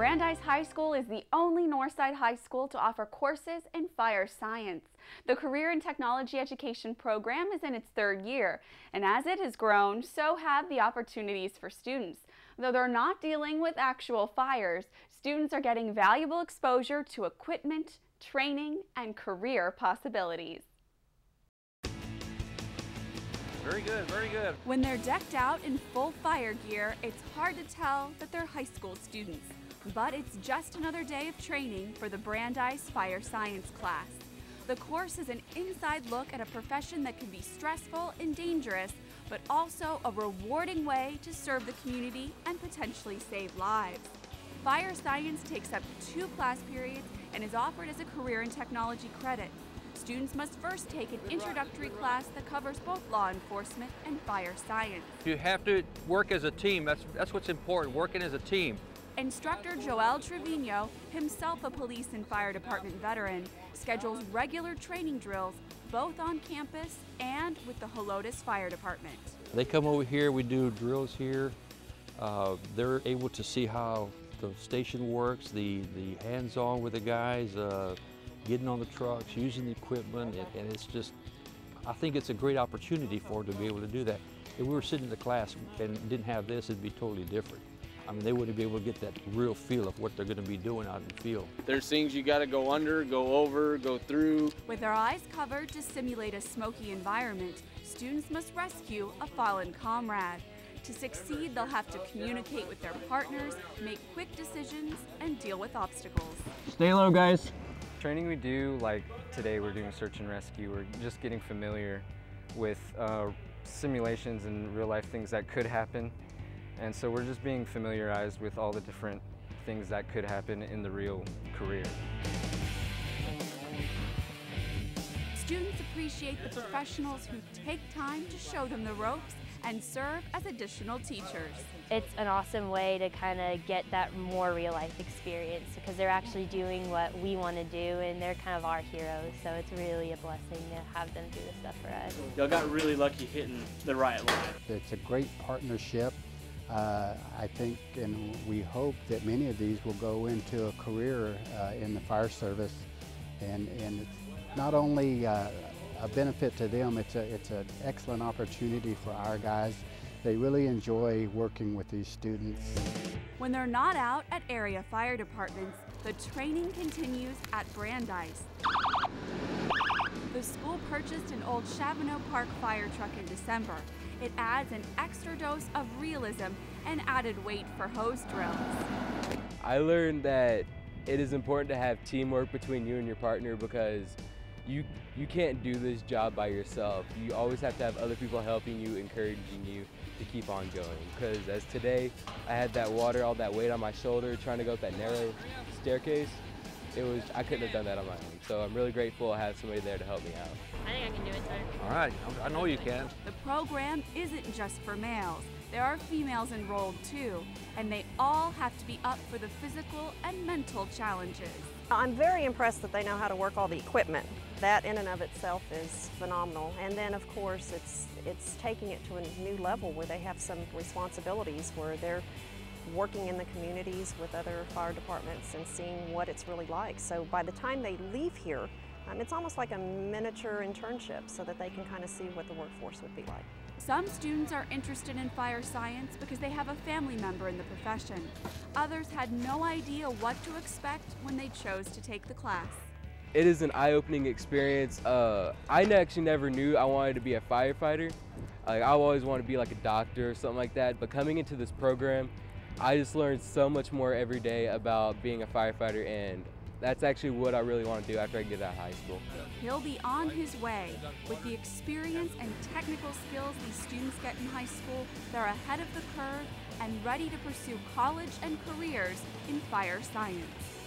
Brandeis High School is the only Northside high school to offer courses in fire science. The Career and Technology Education program is in its third year, and as it has grown, so have the opportunities for students. Though they're not dealing with actual fires, students are getting valuable exposure to equipment, training, and career possibilities. Very good, very good. When they're decked out in full fire gear, it's hard to tell that they're high school students. But it's just another day of training for the Brandeis Fire Science class. The course is an inside look at a profession that can be stressful and dangerous, but also a rewarding way to serve the community and potentially save lives. Fire Science takes up two class periods and is offered as a career and technology credit. Students must first take an introductory class that covers both law enforcement and fire science. You have to work as a team. That's, that's what's important, working as a team. Instructor Joel Trevino, himself a police and fire department veteran, schedules regular training drills both on campus and with the Helotes Fire Department. They come over here, we do drills here. Uh, they're able to see how the station works, the, the hands-on with the guys, uh, getting on the trucks, using the equipment, and, and, it's just, I think it's a great opportunity for them to be able to do that. If we were sitting in the class and didn't have this, it'd be totally different. I mean, they wouldn't be able to get that real feel of what they're going to be doing out in the field. There's things you got to go under, go over, go through. With their eyes covered to simulate a smoky environment, students must rescue a fallen comrade. To succeed, they'll have to communicate with their partners, make quick decisions, and deal with obstacles. Stay low, guys. Training we do, like today we're doing search and rescue, we're just getting familiar with uh, simulations and real life things that could happen and so we're just being familiarized with all the different things that could happen in the real career. Students appreciate the professionals who take time to show them the ropes and serve as additional teachers. It's an awesome way to kind of get that more real life experience because they're actually doing what we want to do and they're kind of our heroes. So it's really a blessing to have them do this stuff for us. Y'all got really lucky hitting the right line. It's a great partnership uh, I think and we hope that many of these will go into a career uh, in the fire service and, and it's not only uh, a benefit to them, it's, a, it's an excellent opportunity for our guys. They really enjoy working with these students. When they're not out at area fire departments, the training continues at Brandeis. The school purchased an old Shavano Park fire truck in December it adds an extra dose of realism and added weight for hose drills. I learned that it is important to have teamwork between you and your partner because you you can't do this job by yourself. You always have to have other people helping you, encouraging you to keep on going. Because as today, I had that water, all that weight on my shoulder, trying to go up that narrow staircase it was I couldn't have done that on my own. So I'm really grateful I have somebody there to help me out. I think I can do it, sir. All right, I know you can. The program isn't just for males. There are females enrolled too, and they all have to be up for the physical and mental challenges. I'm very impressed that they know how to work all the equipment. That in and of itself is phenomenal. And then of course it's it's taking it to a new level where they have some responsibilities where they're working in the communities with other fire departments and seeing what it's really like. So by the time they leave here, um, it's almost like a miniature internship so that they can kind of see what the workforce would be like. Some students are interested in fire science because they have a family member in the profession. Others had no idea what to expect when they chose to take the class. It is an eye-opening experience. Uh, I actually never knew I wanted to be a firefighter. Like, I always wanted to be like a doctor or something like that, but coming into this program, I just learned so much more every day about being a firefighter and that's actually what I really want to do after I get out of high school. He'll be on his way. With the experience and technical skills these students get in high school, they're ahead of the curve and ready to pursue college and careers in fire science.